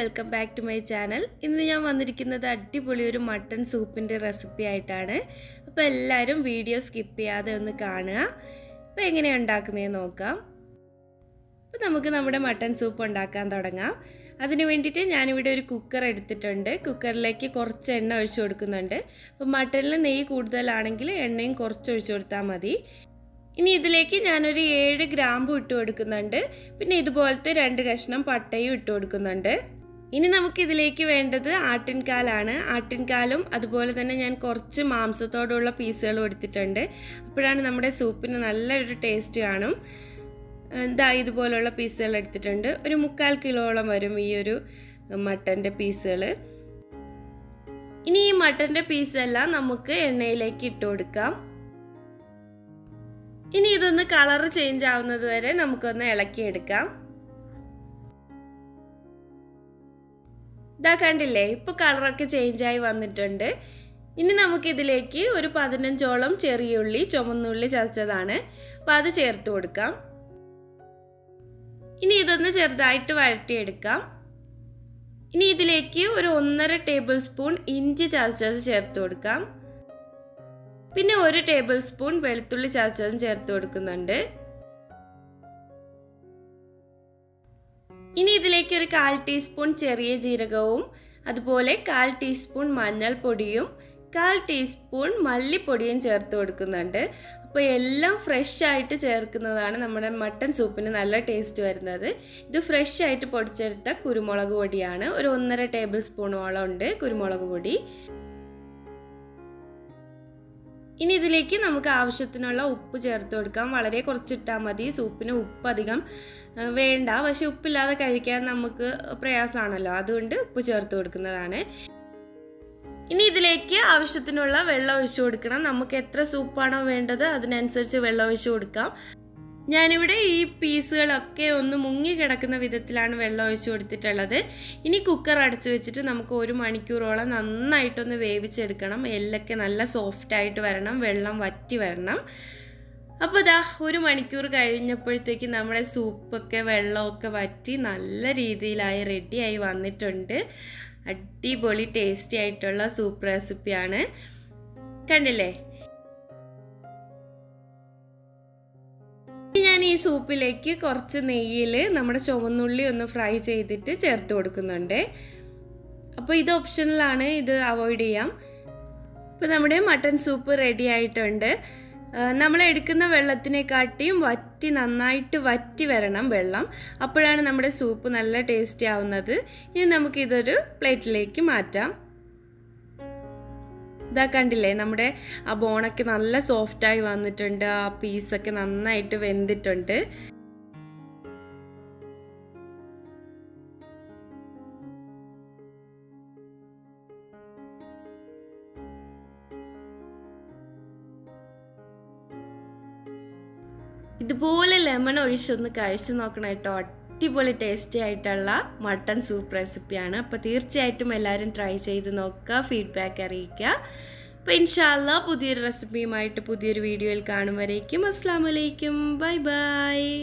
Welcome back to my channel ഇന്ന് ഞാൻ വന്നിരിക്കുന്നത് അടിപൊളി ഒരു മട്ടൺ സൂപ്പിന്റെ റെസിപ്പി ആയിട്ടാണ്. അപ്പോൾ എല്ലാവരും വീഡിയോ സ്കിപ്പ് ചെയ്യാതെ ഒന്ന് കാണുക. അപ്പോൾ എങ്ങനെയാണ് ഉണ്ടാക്കുന്നതെന്ന് നോക്കാം. അപ്പോൾ നമുക്ക് നമ്മുടെ മട്ടൺ സൂപ്പ് ഉണ്ടാക്കാൻ തുടങ്ങാം. അതിന് വേണ്ടിയിട്ട് ഞാനിവിടെ ഒരു കുക്കർ എടുത്തിട്ടുണ്ട്. കുക്കറിലേക്ക് കുറച്ച് എണ്ണ ഒഴിച്ചു കൊടുക്കുന്നുണ്ട്. അപ്പോൾ മട്ടണിൽ നെയ്യ് കൂടുതലാണെങ്കിൽ എണ്ണയും കുറച്ച് ഒഴിച്ചു കൊടുത്താൽ മതി. ഇനി ഇതിലേക്ക് ഞാനൊരു ഏഴ് ഗ്രാമ്പു ഇട്ട് കൊടുക്കുന്നുണ്ട്. പിന്നെ ഇതുപോലത്തെ രണ്ട് കഷ്ണം പട്ടയും ഇട്ട് കൊടുക്കുന്നുണ്ട്. ഇനി നമുക്ക് ഇതിലേക്ക് വേണ്ടത് ആട്ടിൻകാലാണ്. ആട്ടിൻകാലും അതുപോലെ തന്നെ ഞാൻ കുറച്ച് മാംസത്തോടുള്ള പീസുകളും എടുത്തിട്ടുണ്ട്. അപ്പോഴാണ് നമ്മുടെ സൂപ്പിന് നല്ലൊരു ടേസ്റ്റ് കാണും. എന്താ ഇതുപോലുള്ള പീസുകൾ എടുത്തിട്ടുണ്ട്. ഒരു മുക്കാൽ കിലോളം വരും ഈ ഒരു മട്ടന്റെ പീസുകൾ ഇനി ഈ മട്ടന്റെ പീസെല്ലാം നമുക്ക് എണ്ണയിലേക്ക് ഇട്ട് കൊടുക്കാം. ഇനി ഇതൊന്ന് കളർ ചേഞ്ച് ആവുന്നത് വരെ നമുക്കൊന്ന് ഇളക്കിയെടുക്കാം. ഇതാ കണ്ടില്ലേ ഇപ്പോൾ കളറൊക്കെ ചേഞ്ച് ആയി വന്നിട്ടുണ്ട്. ഇനി നമുക്കിതിലേക്ക് ഒരു പതിനഞ്ചോളം ചെറിയ ഉള്ളി ചുമന്നുള്ളി ചതച്ചതാണ്. അപ്പോൾ അത് ചേർത്ത് കൊടുക്കാം. ഇനി ഇതൊന്ന് ചെറുതായിട്ട് വഴറ്റിയെടുക്കാം. ഇനി ഇതിലേക്ക് ഒരു ഒന്നര ടേബിൾ സ്പൂൺ ഇഞ്ചി ചതച്ചത് ചേർത്ത് കൊടുക്കാം. പിന്നെ ഒരു ടേബിൾ സ്പൂൺ വെളുത്തുള്ളി ചതച്ചതും ചേർത്ത് കൊടുക്കുന്നുണ്ട്. ഇനി ഇതിലേക്ക് ഒരു കാൽ ടീസ്പൂൺ ചെറിയ ജീരകവും അതുപോലെ കാൽ ടീസ്പൂൺ മഞ്ഞൾപ്പൊടിയും കാൽ ടീസ്പൂൺ മല്ലിപ്പൊടിയും ചേർത്ത് കൊടുക്കുന്നുണ്ട്. അപ്പോൾ എല്ലാം ഫ്രഷ് ആയിട്ട് ചേർക്കുന്നതാണ് നമ്മുടെ മട്ടൻ സൂപ്പിന് നല്ല ടേസ്റ്റ് വരുന്നത്. ഇത് ഫ്രഷ് ആയിട്ട് പൊടിച്ചെടുത്ത കുരുമുളക് പൊടിയാണ്. ഒരു ഒന്നര ടേബിൾ സ്പൂണോളം ഉണ്ട് കുരുമുളക് പൊടി. ഇനി ഇതിലേക്ക് നമുക്ക് ആവശ്യത്തിനുള്ള ഉപ്പ് ചേർത്ത് കൊടുക്കാം. വളരെ കുറച്ചിട്ടാൽ മതി. സൂപ്പിന് ഉപ്പ് അധികം വേണ്ട. പക്ഷെ ഉപ്പില്ലാതെ കഴിക്കാൻ നമുക്ക് പ്രയാസമാണല്ലോ. അതുകൊണ്ട് ഉപ്പ് ചേർത്ത് കൊടുക്കുന്നതാണ്. ഇനി ഇതിലേക്ക് ആവശ്യത്തിനുള്ള വെള്ളം ഒഴിച്ചു കൊടുക്കണം. നമുക്ക് എത്ര സൂപ്പാണോ വേണ്ടത് അതിനനുസരിച്ച് വെള്ളം ഒഴിച്ചു കൊടുക്കാം. ഞാനിവിടെ ഈ പീസുകളൊക്കെ ഒന്ന് മുങ്ങി കിടക്കുന്ന വിധത്തിലാണ് വെള്ളം ഒഴിച്ചു കൊടുത്തിട്ടുള്ളത്. ഇനി കുക്കർ അടച്ചു വെച്ചിട്ട് നമുക്ക് ഒരു മണിക്കൂറോളം നന്നായിട്ടൊന്ന് വേവിച്ചെടുക്കണം. എല്ലൊക്കെ നല്ല സോഫ്റ്റ് ആയിട്ട് വരണം. വെള്ളം വറ്റി വരണം. അപ്പോൾ ഇതാ ഒരു മണിക്കൂർ കഴിഞ്ഞപ്പോഴത്തേക്ക് നമ്മുടെ സൂപ്പൊക്കെ വെള്ളമൊക്കെ വറ്റി നല്ല രീതിയിലായി റെഡിയായി വന്നിട്ടുണ്ട്. അടിപൊളി ടേസ്റ്റി ആയിട്ടുള്ള സൂപ്പ് റെസിപ്പിയാണ് കണ്ടില്ലേ? ഞാൻ ഈ സൂപ്പിലേക്ക് കുറച്ച് നെയ്യിൽ നമ്മുടെ ചുവന്നുള്ളി ഒന്ന് ഫ്രൈ ചെയ്തിട്ട് ചേർത്ത് കൊടുക്കുന്നുണ്ട്. അപ്പോൾ ഇത് ഓപ്ഷനിലാണ് ഇത് അവോയ്ഡ് ചെയ്യാം. ഇപ്പോൾ നമ്മുടെ മട്ടൺ സൂപ്പ് റെഡി ആയിട്ടുണ്ട്. നമ്മൾ എടുക്കുന്ന വെള്ളത്തിനെക്കാട്ടിയും വറ്റി നന്നായിട്ട് വറ്റി വരണം വെള്ളം. അപ്പോഴാണ് നമ്മുടെ സൂപ്പ് നല്ല ടേസ്റ്റി ആവുന്നത്. ഇനി നമുക്കിതൊരു പ്ലേറ്റിലേക്ക് മാറ്റാം. ഇതാ കണ്ടില്ലേ നമ്മുടെ ആ ബോണൊക്കെ നല്ല സോഫ്റ്റായി വന്നിട്ടുണ്ട് ആ പീസൊക്കെ നന്നായിട്ട് വെന്തിട്ടുണ്ട്. ഇതുപോലെ ലെമൺ ഒഴിച്ചൊന്ന് കഴിച്ചു നോക്കണം കേട്ടോ അടിപൊളി ടേസ്റ്റി ആയിട്ടുള്ള മട്ടൺ സൂപ്പ് റെസിപ്പിയാണ് അപ്പോൾ തീർച്ചയായിട്ടും എല്ലാവരും ട്രൈ ചെയ്ത് നോക്കുക ഫീഡ്ബാക്ക് അറിയിക്കുക. അപ്പോൾ ഇൻഷാല്ല പുതിയൊരു റെസിപ്പിയുമായിട്ട് പുതിയൊരു വീഡിയോയിൽ കാണും വരേക്കും. അസ്സാം വലൈക്കും ബൈ ബൈ